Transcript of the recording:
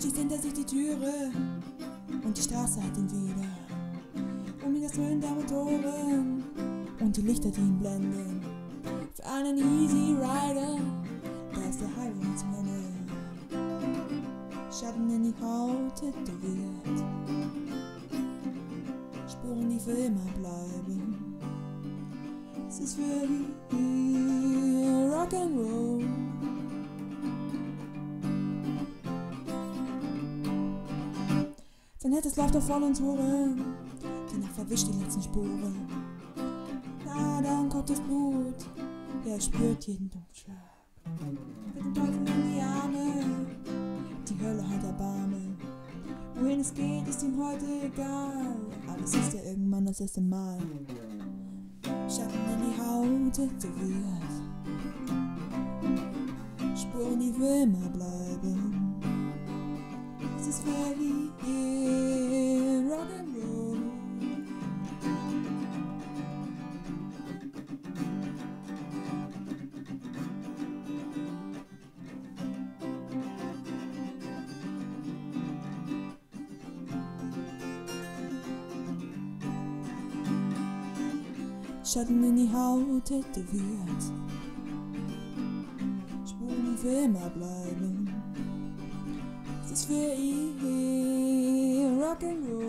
schließt hinter sich die Türe und die Straße hat ihn wieder. Um ihn das Höhen der Motoren und die Lichter, die ihn blenden. Für einen Easy Rider, da ist der Highway zum Ende. Schatten in die Haut tätowiert. Spuren, die für immer bleiben. Es ist für ihn Rock'n'Roll. Sein Herz läuft auf vollen Touren. Die Nacht verwischt die letzten Spuren. Na, dann kommt das Blut. Er spürt jeden Dumpfschlag. Mit dem Teufel in die Arme. Die Hölle hat Erbarmen. Wohin es geht, ist ihm heute egal. Alles ist ja irgendwann das erste Mal. Schatten in die Haut tätowiert. Spuren, die für immer bleiben. Es ist very Schatten in die Haut tätowiert. Spuren, für immer bleiben. Es ist für ihn Rock'n'Roll.